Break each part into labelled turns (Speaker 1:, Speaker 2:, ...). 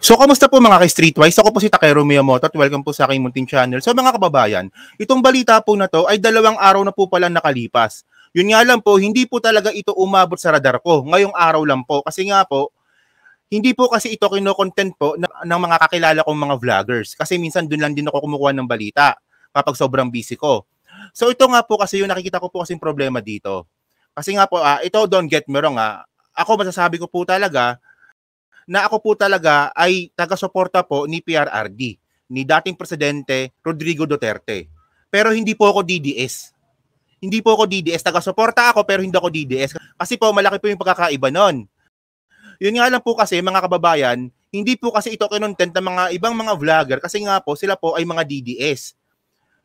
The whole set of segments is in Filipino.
Speaker 1: So, kamusta po mga ka-Streetwise? Ako po si Takero Miyamoto at welcome po sa aking munting channel. So, mga kababayan, itong balita po na to ay dalawang araw na po pala nakalipas. Yun nga lang po, hindi po talaga ito umabot sa radar ko. Ngayong araw lang po. Kasi nga po, hindi po kasi ito kino-content po ng, ng mga kakilala kong mga vloggers. Kasi minsan doon lang din ako kumukuha ng balita kapag sobrang busy ko. So, ito nga po kasi yung nakikita ko po kasing problema dito. Kasi nga po, uh, ito don't get me wrong, ah, ako masasabi ko po talaga, na ako po talaga ay taga-suporta po ni PRRD, ni dating presidente Rodrigo Duterte. Pero hindi po ako DDS. Hindi po ako DDS. Taga-suporta ako pero hindi ako DDS. Kasi po malaki po yung pagkakaiba nun. Yun nga lang po kasi mga kababayan, hindi po kasi ito kinontent ng mga ibang mga vlogger kasi nga po sila po ay mga DDS.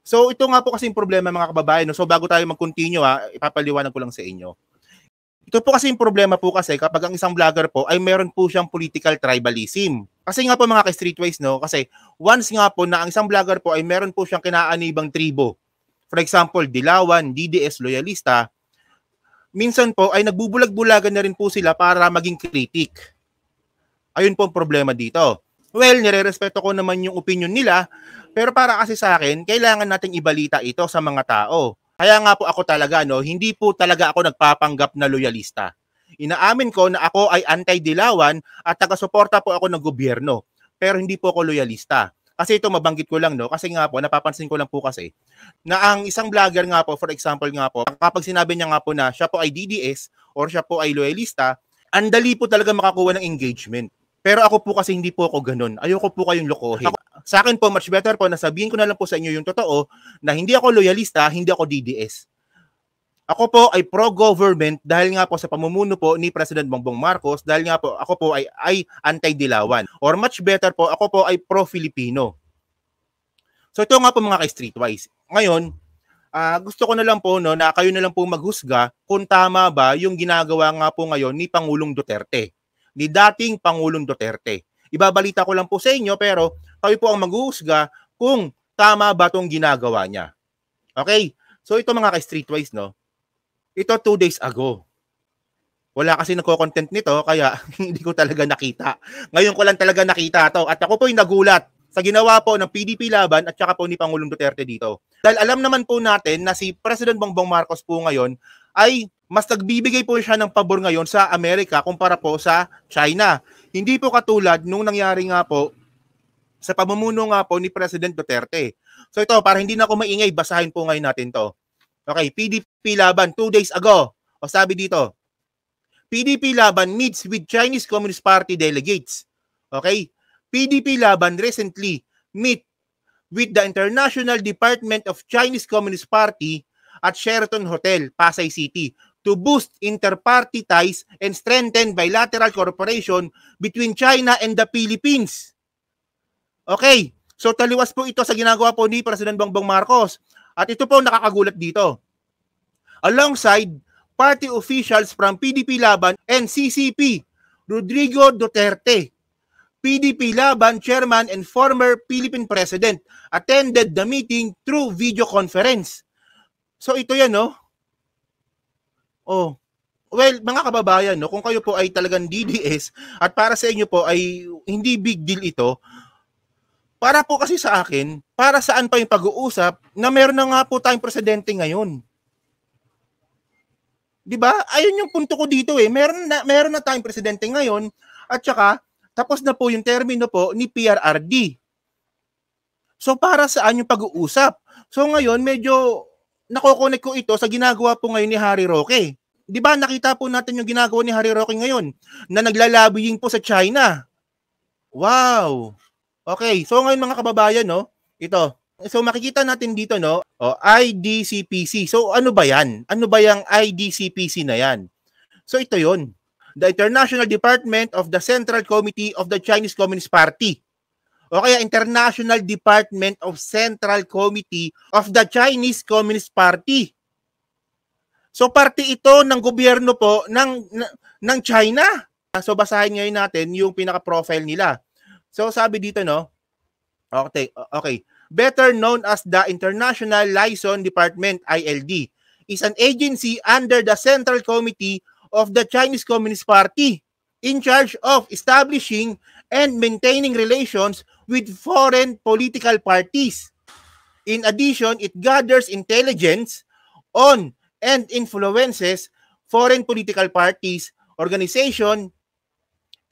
Speaker 1: So ito nga po kasi yung problema mga kababayan. So bago tayo mag-continue ha, ipapaliwanag ko lang sa inyo. Ito po kasi yung problema po kasi kapag ang isang vlogger po ay meron po siyang political tribalism. Kasi nga po mga ka-streetwise, no? Kasi once nga po na ang isang vlogger po ay meron po siyang kinaanibang tribo. For example, Dilawan, DDS, Loyalista, minsan po ay nagbubulag-bulagan na rin po sila para maging critic. Ayun po ang problema dito. Well, nire-respeto ko naman yung opinion nila, pero para kasi sa akin, kailangan nating ibalita ito sa mga tao. Kaya nga po ako talaga, no, hindi po talaga ako nagpapanggap na loyalista. Inaamin ko na ako ay anti-dilawan at taga-suporta po ako ng gobyerno. Pero hindi po ako loyalista. Kasi ito mabanggit ko lang no kasi nga po napapansin ko lang po kasi na ang isang vlogger nga po for example nga po kapag sinabi niya nga po na siya po ay DDS or siya po ay loyalista, andali po talaga makakuha ng engagement. Pero ako po kasi hindi po ako ganun. Ayoko po kayong lokohin. Ako, sa akin po, much better po na sabihin ko na lang po sa inyo yung totoo na hindi ako loyalista, hindi ako DDS. Ako po ay pro-government dahil nga po sa pamumuno po ni President Bongbong Marcos dahil nga po ako po ay, ay anti-dilawan. Or much better po, ako po ay pro-Filipino. So ito nga po mga ka-streetwise. Ngayon, uh, gusto ko na lang po no, na kayo na lang po maghusga kung tama ba yung ginagawa nga po ngayon ni Pangulong Duterte ni dating Pangulong Duterte. Ibabalita ko lang po sa inyo pero kayo po ang maghuhusga kung tama ba itong ginagawa niya. Okay? So ito mga ka-streetwise, no? Ito two days ago. Wala kasi nagko-content nito kaya hindi ko talaga nakita. Ngayon ko lang talaga nakita to at ako po yung nagulat sa ginawa po ng PDP laban at saka po ni Pangulong Duterte dito. Dahil alam naman po natin na si President Bongbong Marcos po ngayon ay mas nagbibigay po siya ng pabor ngayon sa Amerika kumpara po sa China. Hindi po katulad nung nangyari nga po sa pamumuno nga po ni President Duterte. So ito, para hindi na ako maingay, basahin po ngayon natin to. Okay, PDP laban two days ago. O sabi dito, PDP laban meets with Chinese Communist Party delegates. Okay? PDP laban recently meet with the International Department of Chinese Communist Party at Sheraton Hotel, Pasay City to boost inter-party ties and strengthen bilateral cooperation between China and the Philippines. Okay, so taliwas po ito sa ginagawa po ni President Bongbong Marcos. At ito po nakakagulat dito. Alongside party officials from PDP Laban and CCP, Rodrigo Duterte, PDP Laban chairman and former Philippine president, attended the meeting through video conference. So ito yan, no? Oh. Well, mga kababayan, no, kung kayo po ay talagang DDS at para sa inyo po ay hindi big deal ito, para po kasi sa akin, para saan pa yung pag-uusap na meron na nga po tayong presidente ngayon. 'Di ba? Ayun yung punto ko dito eh. Meron na meron na tayong presidente ngayon at saka tapos na po yung termino po ni PRRD. So para saan yung pag-uusap? So ngayon medyo nakokonek ko ito sa ginagawa po ngayon ni Harry Roque. 'Di ba nakita po natin yung ginagawa ni Harry Roque ngayon na naglalobbying po sa China. Wow. Okay, so ngayon mga kababayan no, ito. So makikita natin dito no, oh, IDCPC. So ano ba 'yan? Ano ba yung IDCPC na 'yan? So ito 'yon. The International Department of the Central Committee of the Chinese Communist Party o kaya International Department of Central Committee of the Chinese Communist Party. So parte ito ng gobyerno po ng ng China. So basahin ngayon natin yung pinaka-profile nila. So sabi dito no. Okay, okay. Better known as the International Liaison Department ILD is an agency under the Central Committee of the Chinese Communist Party in charge of establishing and maintaining relations with foreign political parties. In addition, it gathers intelligence on and influences foreign political parties, organization,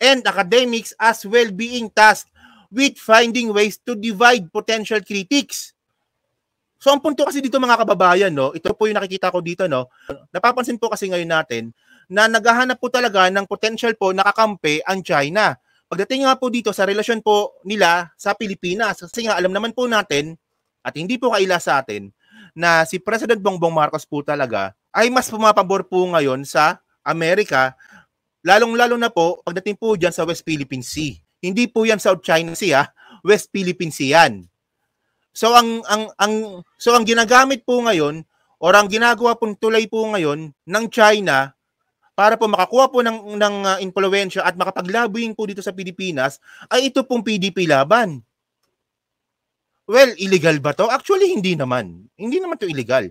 Speaker 1: and academics as well being tasked with finding ways to divide potential critics. So ang punto kasi dito mga kababayan, no, ito po yung nakikita ko dito, no. Napapansin po kasi ngayon natin na naghahanap po talaga ng potential po nakakampi ang China. Pagdating nga po dito sa relasyon po nila sa Pilipinas, kasi nga alam naman po natin at hindi po kaila sa atin na si President Bongbong Marcos po talaga ay mas pumapabor po ngayon sa Amerika, lalong-lalo na po pagdating po dyan sa West Philippine Sea. Hindi po yan South China Sea, West Philippine Sea yan. So ang ang ang so ang ginagamit po ngayon or ang ginagawa pong tulay po ngayon ng China para po makakuha po ng ng uh, impluwensya at makapaglabuyin po dito sa Pilipinas ay ito pong PDP laban. Well, illegal ba to? Actually, hindi naman. Hindi naman to illegal.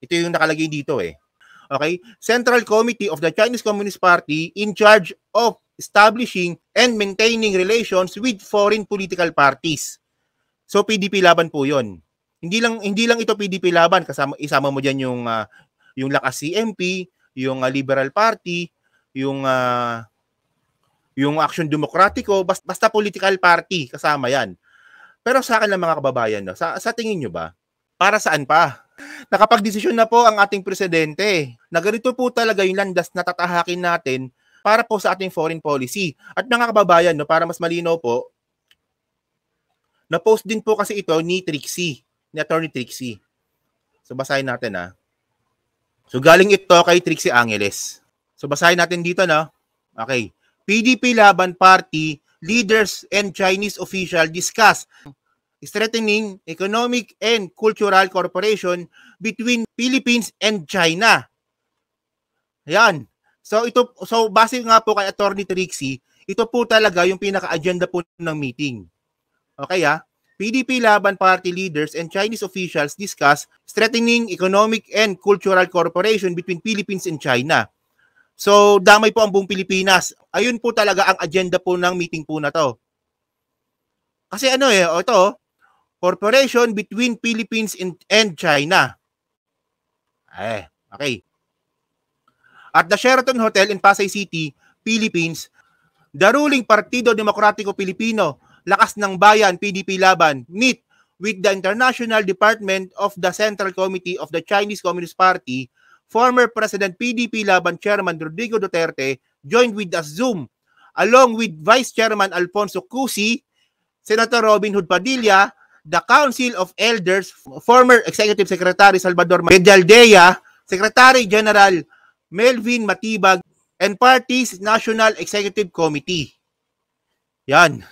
Speaker 1: Ito yung nakalagay dito eh. Okay? Central Committee of the Chinese Communist Party in charge of establishing and maintaining relations with foreign political parties. So PDP laban po 'yon. Hindi lang hindi lang ito PDP laban kasama isama mo diyan yung uh, yung Lakas CMP, yung uh, Liberal Party, yung uh, yung Action Demokratiko, basta, basta political party kasama 'yan. Pero sa akin lang mga kababayan, no, sa, sa tingin nyo ba, para saan pa? Nakapag-desisyon na po ang ating presidente na ganito po talaga yung landas na tatahakin natin para po sa ating foreign policy. At mga kababayan, no, para mas malinaw po, na-post din po kasi ito ni Trixie, ni Attorney Trixie. So basahin natin ha. So galing ito kay Trixie Angeles. So basahin natin dito no. Okay. PDP Laban Party leaders and Chinese official discuss strengthening economic and cultural cooperation between Philippines and China. Yan. So ito so base nga po kay Attorney Trixie, ito po talaga yung pinaka-agenda po ng meeting. Okay ah? PDP Laban party leaders and Chinese officials discuss strengthening economic and cultural cooperation between Philippines and China. So, damay po ang buong Pilipinas. Ayun po talaga ang agenda po ng meeting po na to. Kasi ano eh, ito, cooperation between Philippines and China. Eh, okay. At the Sheraton Hotel in Pasay City, Philippines, the ruling Partido Demokratiko Pilipino, Lakas ng Bayan, PDP Laban, meet with the International Department of the Central Committee of the Chinese Communist Party former President PDP Laban Chairman Rodrigo Duterte joined with us Zoom along with Vice Chairman Alfonso Cusi, Senator Robin Hood Padilla, the Council of Elders, former Executive Secretary Salvador Medialdea, Secretary General Melvin Matibag, and Party's National Executive Committee. Yan.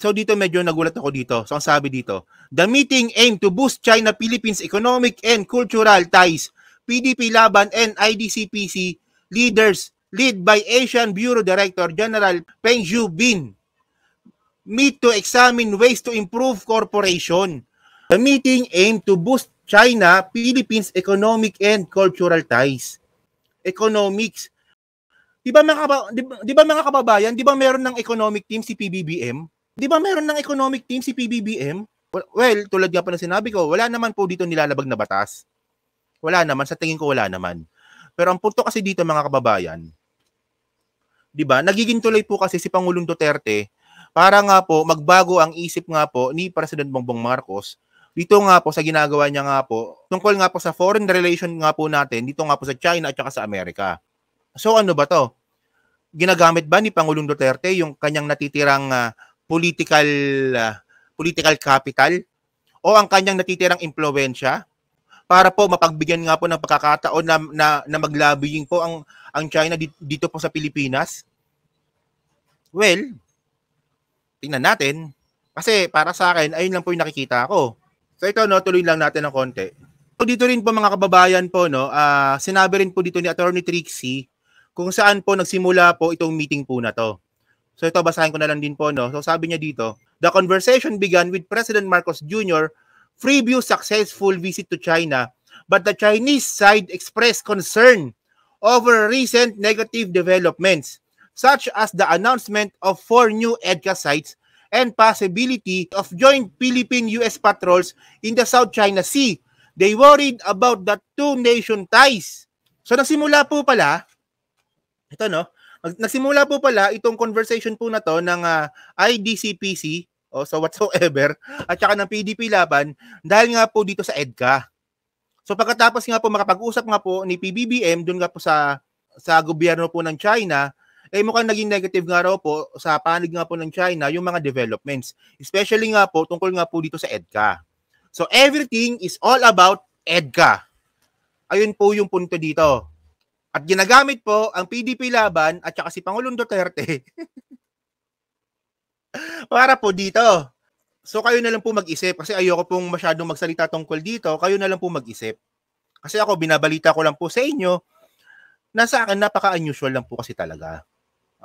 Speaker 1: So dito medyo nagulat ako dito. So ang sabi dito, the meeting aimed to boost China-Philippines economic and cultural ties PDP Laban and IDCPC leaders led by Asian Bureau Director General Peng Bin meet to examine ways to improve cooperation. The meeting aimed to boost China, Philippines economic and cultural ties. Economics. 'Di ba mga di, di ba mga kababayan, 'di ba meron ng economic team si PBBM? 'Di ba meron ng economic team si PBBM? Well, tulad nga pa ng sinabi ko, wala naman po dito nilalabag na batas. Wala naman, sa tingin ko wala naman. Pero ang punto kasi dito mga kababayan, 'di ba? Nagiging tuloy po kasi si Pangulong Duterte para nga po magbago ang isip nga po ni President Bongbong Marcos dito nga po sa ginagawa niya nga po tungkol nga po sa foreign relation nga po natin dito nga po sa China at saka sa Amerika. So ano ba to? Ginagamit ba ni Pangulong Duterte yung kanyang natitirang uh, political uh, political capital o ang kanyang natitirang impluwensya para po mapagbigyan nga po ng pagkakataon na, na, na maglobbying po ang, ang China dito po sa Pilipinas? Well, tingnan natin. Kasi para sa akin, ayun lang po yung nakikita ko. So ito, no, tuloy lang natin ng konti. So dito rin po mga kababayan po, no, uh, sinabi rin po dito ni Attorney Trixie kung saan po nagsimula po itong meeting po na to. So ito, basahin ko na lang din po, no. So sabi niya dito, the conversation began with President Marcos Jr. Freeview successful visit to China, but the Chinese side expressed concern over recent negative developments. Such as the announcement of four new EDCA sites and possibility of joint Philippine-US patrols in the South China Sea. They worried about the two-nation ties. So nagsimula po pala, ito no, nagsimula po pala itong conversation po na to ng uh, ah, IDCPC o so whatsoever at saka ng PDP Laban dahil nga po dito sa EDCA. So pagkatapos nga po makapag-usap nga po ni PBBM doon nga po sa sa gobyerno po ng China, eh mukhang naging negative nga raw po sa panig nga po ng China yung mga developments. Especially nga po tungkol nga po dito sa EDCA. So everything is all about EDCA. Ayun po yung punto dito. At ginagamit po ang PDP laban at saka si Pangulong Duterte para po dito. So kayo na lang po mag-isip kasi ayoko pong masyadong magsalita tungkol dito, kayo na lang po mag-isip. Kasi ako binabalita ko lang po sa inyo na sa akin napaka-unusual lang po kasi talaga.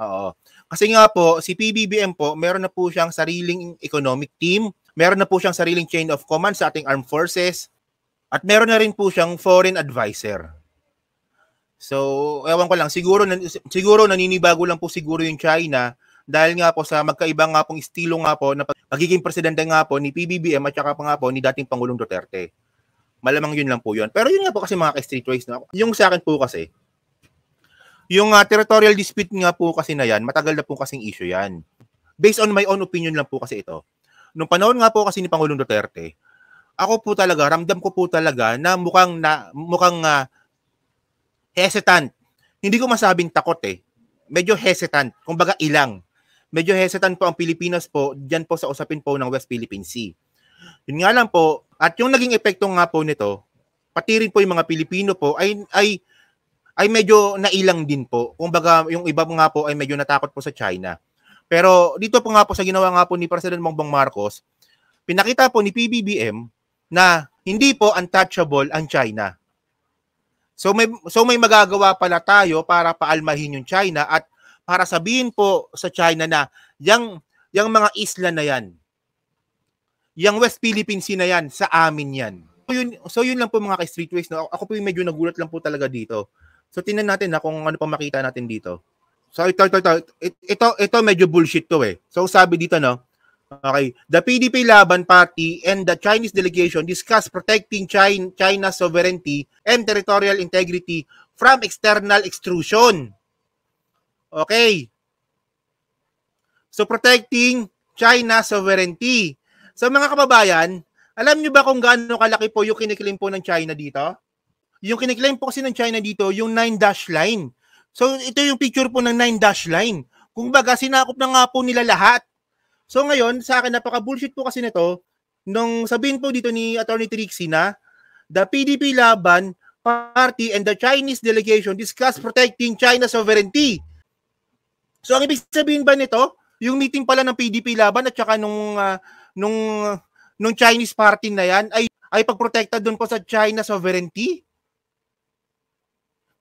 Speaker 1: Oo. Kasi nga po si PBBM po, meron na po siyang sariling economic team, meron na po siyang sariling chain of command sa ating armed forces, at meron na rin po siyang foreign advisor. So, ewan ko lang, siguro siguro naninibago lang po siguro yung China dahil nga po sa magkaiba nga pong estilo nga po na pagiging presidente nga po ni PBBM at saka pa nga po ni dating Pangulong Duterte. Malamang yun lang po yun. Pero yun nga po kasi mga ka-streetways na Yung sa akin po kasi, yung uh, territorial dispute nga po kasi na yan, matagal na po kasing issue yan. Based on my own opinion lang po kasi ito. Nung panahon nga po kasi ni Pangulong Duterte, ako po talaga, ramdam ko po talaga na mukhang na mukhang uh, hesitant. Hindi ko masabing takot eh. Medyo hesitant, kumbaga ilang medyo hesitant po ang Pilipinas po diyan po sa usapin po ng West Philippine Sea. Yun nga lang po, at yung naging epekto nga po nito, pati rin po yung mga Pilipino po ay ay ay medyo nailang din po. Kumbaga, yung iba nga po ay medyo natakot po sa China. Pero dito po nga po sa ginawa nga po ni President Bongbong Marcos, pinakita po ni PBBM na hindi po untouchable ang China. So may so may magagawa pala tayo para paalmahin yung China at para sabihin po sa China na yang yang mga isla na yan, yang West Philippine Sea na yan, sa amin yan. So yun, so yun lang po mga ka-streetways. No? Ako po yung medyo nagulat lang po talaga dito. So tingnan natin na kung ano pa makita natin dito. So ito, ito, ito, ito, ito medyo bullshit to eh. So sabi dito no, Okay. The PDP Laban Party and the Chinese delegation discuss protecting China, China's sovereignty and territorial integrity from external extrusion. Okay. So protecting China sovereignty. So mga kababayan, alam niyo ba kung gaano kalaki po yung kiniklaim po ng China dito? Yung kiniklaim po kasi ng China dito, yung 9 dash line. So ito yung picture po ng 9 dash line. Kung baga, sinakop na nga po nila lahat. So ngayon, sa akin, napaka-bullshit po kasi nito, nung sabihin po dito ni Attorney Trixie na, the PDP Laban Party and the Chinese delegation discuss protecting China's sovereignty. So ang ibig sabihin ba nito, yung meeting pala ng PDP laban at saka nung uh, nung nung Chinese party na yan ay ay pagprotekta doon po sa China sovereignty?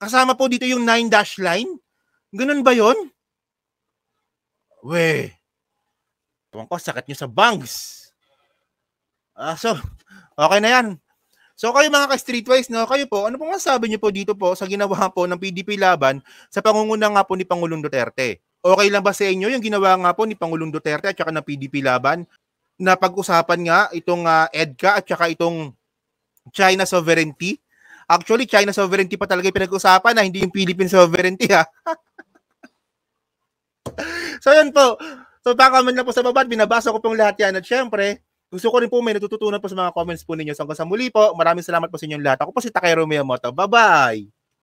Speaker 1: Kasama po dito yung 9 dash line? Ganun ba 'yon? We. Tuwang ko, sakit nyo sa bangs. Ah, so, okay na yan. So kayo mga ka-streetwise, no, kayo po, ano pong masasabi niyo po dito po sa ginawa po ng PDP laban sa pangunguna nga po ni Pangulong Duterte? Okay lang ba sa inyo yung ginawa nga po ni Pangulong Duterte at saka ng PDP laban na pag-usapan nga itong uh, EDCA at saka itong China sovereignty? Actually, China sovereignty pa talaga yung pinag-usapan na hindi yung Philippine sovereignty ha. so yun po. So pa-comment na po sa baba, binabasa ko pong lahat yan at syempre, gusto ko rin po may natututunan po sa mga comments po ninyo. So hanggang sa muli po, maraming salamat po sa inyong lahat. Ako po si Takero Miyamoto. Bye-bye!